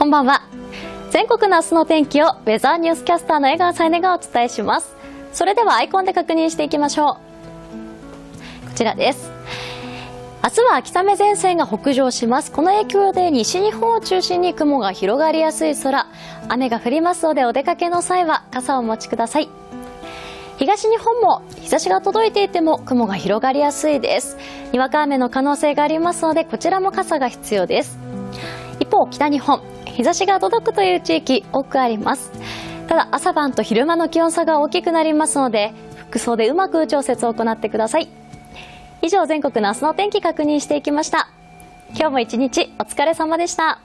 こんばんは。全国の明日の天気をウェザーニュースキャスターの江川さえねがお伝えします。それではアイコンで確認していきましょう。こちらです。明日は秋雨前線が北上します。この影響で西日本を中心に雲が広がりやすい空、雨が降りますのでお出かけの際は傘をお持ちください。東日本も日差しが届いていても雲が広がりやすいです。にわか雨の可能性がありますので、こちらも傘が必要です。一方、北日本、日差しが届くという地域多くあります。ただ、朝晩と昼間の気温差が大きくなりますので、服装でうまく調節を行ってください。以上、全国の明日の天気確認していきました。今日も一日お疲れ様でした。